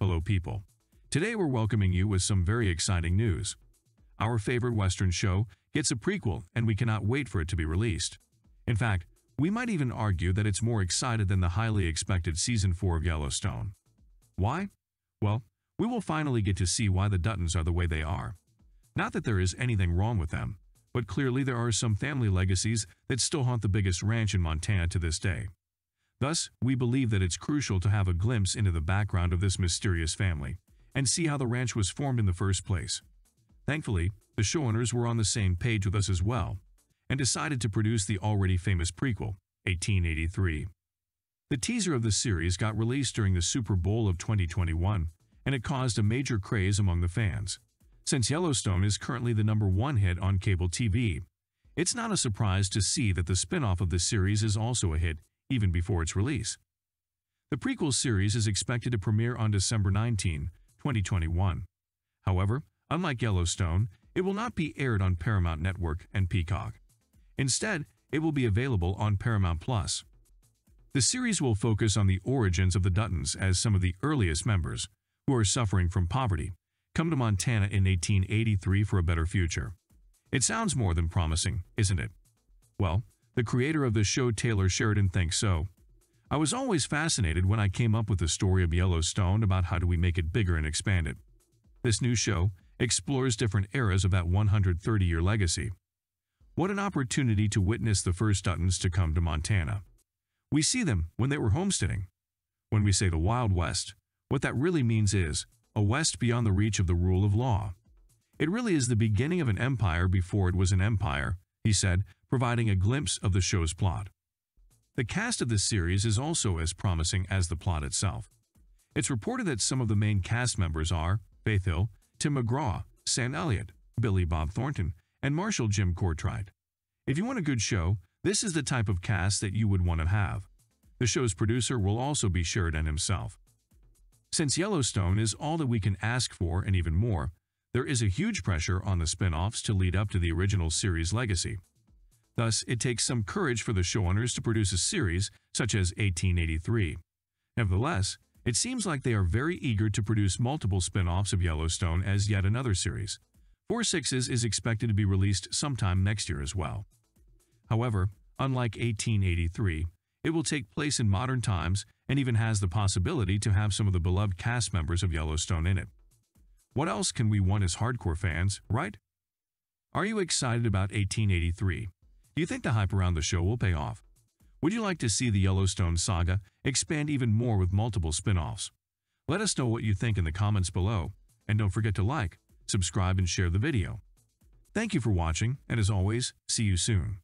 Hello people. Today we're welcoming you with some very exciting news. Our favorite Western show gets a prequel and we cannot wait for it to be released. In fact, we might even argue that it's more excited than the highly expected Season 4 of Yellowstone. Why? Well, we will finally get to see why the Duttons are the way they are. Not that there is anything wrong with them, but clearly there are some family legacies that still haunt the biggest ranch in Montana to this day. Thus, we believe that it's crucial to have a glimpse into the background of this mysterious family and see how the ranch was formed in the first place. Thankfully, the showrunners were on the same page with us as well and decided to produce the already famous prequel, 1883. The teaser of the series got released during the Super Bowl of 2021, and it caused a major craze among the fans. Since Yellowstone is currently the number one hit on cable TV, it's not a surprise to see that the spin-off of the series is also a hit even before its release. The prequel series is expected to premiere on December 19, 2021. However, unlike Yellowstone, it will not be aired on Paramount Network and Peacock. Instead, it will be available on Paramount+. Plus. The series will focus on the origins of the Duttons as some of the earliest members, who are suffering from poverty, come to Montana in 1883 for a better future. It sounds more than promising, isn't it? Well, the creator of the show Taylor Sheridan thinks so. I was always fascinated when I came up with the story of Yellowstone about how do we make it bigger and expand it. This new show explores different eras of that 130-year legacy. What an opportunity to witness the first Duttons to come to Montana. We see them when they were homesteading. When we say the Wild West, what that really means is a West beyond the reach of the rule of law. It really is the beginning of an empire before it was an empire, he said, providing a glimpse of the show's plot. The cast of this series is also as promising as the plot itself. It's reported that some of the main cast members are Faith Hill, Tim McGraw, Sam Elliott, Billy Bob Thornton, and Marshall Jim Courtright. If you want a good show, this is the type of cast that you would want to have. The show's producer will also be Sheridan himself. Since Yellowstone is all that we can ask for and even more, there is a huge pressure on the spin-offs to lead up to the original series legacy. Thus, it takes some courage for the showrunners to produce a series such as 1883. Nevertheless, it seems like they are very eager to produce multiple spin-offs of Yellowstone as yet another series. Four Sixes is expected to be released sometime next year as well. However, unlike 1883, it will take place in modern times and even has the possibility to have some of the beloved cast members of Yellowstone in it. What else can we want as hardcore fans, right? Are you excited about 1883? Do you think the hype around the show will pay off? Would you like to see the Yellowstone saga expand even more with multiple spin-offs? Let us know what you think in the comments below, and don't forget to like, subscribe, and share the video. Thank you for watching, and as always, see you soon.